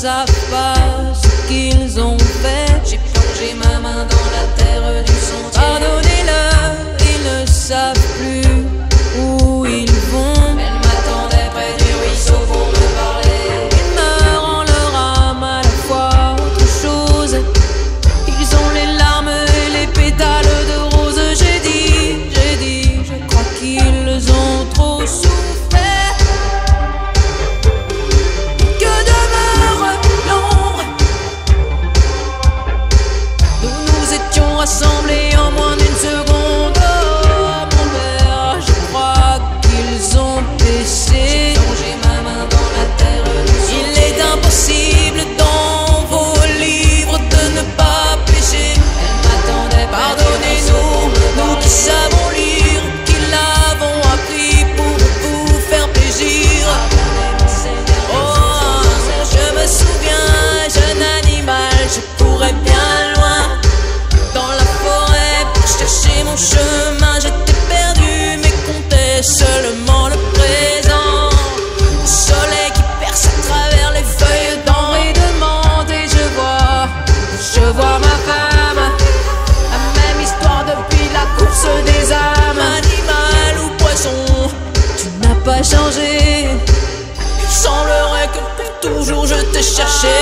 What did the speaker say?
sub pas